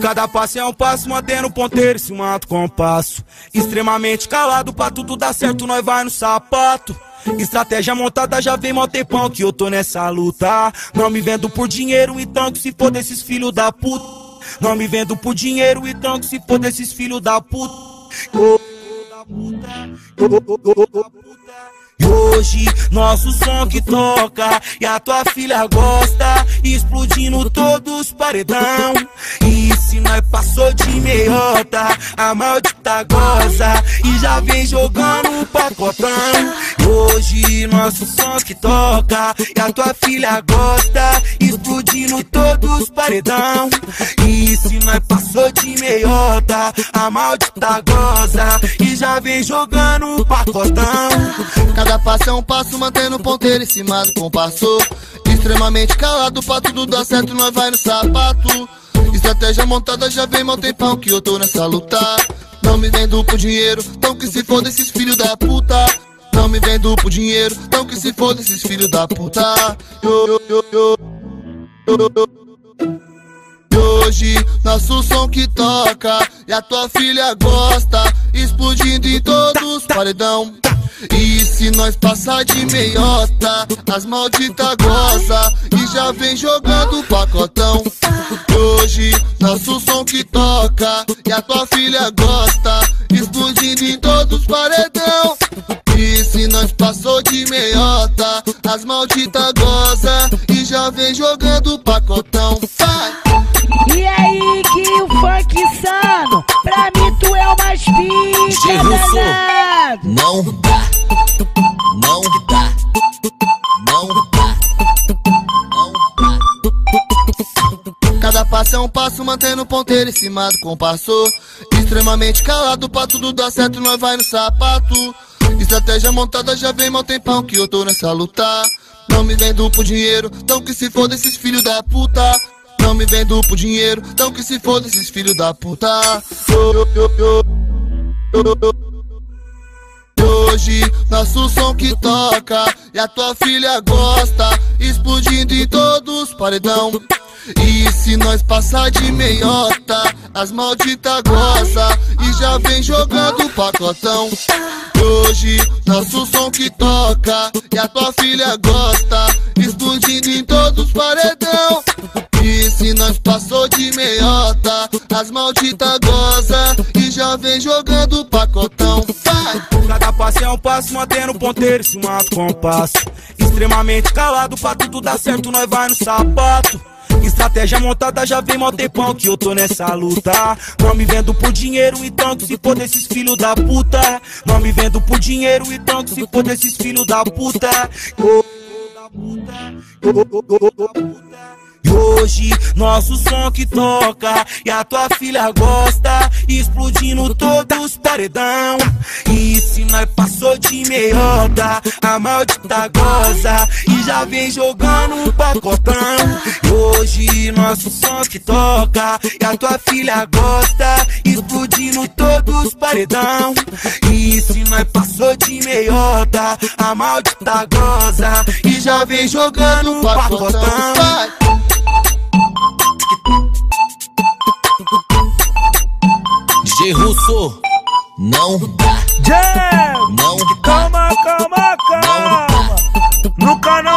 Cada passo é um passo, mantendo o ponteiro e se mata com passo. Extremamente calado, pra tudo dar certo, nós vai no sapato. Estratégia montada já vem mó tempão que eu tô nessa luta. Não me vendo por dinheiro, então que se for desses filhos da puta. Não me vendo por dinheiro, então que se for desses filhos da puta. Oh, e hoje, nosso som que toca e a tua filha gosta, explodindo todos os paredão. E se nós passou de meiota, a maldita goza e já vem jogando pacotão. Nosso som que toca e a tua filha gosta, explodindo todos os paredão. E se nós passou de meiota, a maldita goza e já vem jogando o pacotão. Cada passo é um passo, mantendo o ponteiro em cima do compasso. Extremamente calado, pra tudo dar certo, nós vai no sapato. Estratégia montada, já vem mal tempão que eu tô nessa luta. Não me vendo por dinheiro, tão que se foda esses filhos da puta. Não me vendo por dinheiro, tão que se foda esses filhos da puta. Yo, yo, yo. E hoje, nosso som que toca e a tua filha gosta, explodindo em todos os paredão. E se nós passar de meiota, as malditas goza e já vem jogando pacotão. E hoje, nosso som que toca e a tua filha gosta, explodindo em todos os paredão. Nós passou de meiota, as malditas goza e já vem jogando pacotão. Vai! E aí, que o funk insano, pra mim tu é o mais danado. Não dá, não dá, não dá, não dá. Cada passo é um passo, mantendo o ponteiro em cima do compasso. Extremamente calado, pra tudo dar certo, nós vai no sapato. Estratégia montada, já vem mal tempão que eu tô nessa luta. Não me vendo por dinheiro, tão que se foda esses filhos da puta. Não me vendo por dinheiro, tão que se foda esses filhos da puta. Hoje, nosso som que toca e a tua filha gosta, explodindo em todos os paredão. E se nós passar de meiota, as malditas goza e já vem jogando pacotão. Hoje, nosso som que toca e a tua filha gosta, explodindo em todos os paredão. E se nós passou de meiota, as malditas goza e já vem jogando pacotão. Cada passo é um passo, mantendo o ponteiro se mata com passo. Extremamente calado, pra tudo dar certo, nós vai no sapato. Estratégia montada, já vem mal tempão que eu tô nessa luta. Não me vendo por dinheiro, então que se for desses filhos da puta. Não me vendo por dinheiro, então que se for desses filhos da puta. Da puta. Ô, ô, ô, da puta. E hoje, nosso som que toca e a tua filha gosta, explodindo todos os paredão. E se nós passou de meiota, a maldita goza e já vem jogando um pacotão. E hoje, nosso som que toca e a tua filha gosta, explodindo todos os paredão. E se nós passou de meiota, a maldita goza e já vem jogando um pacotão. DJ Russo, não dá, Jam! não dá, Calma, calma, calma! No canal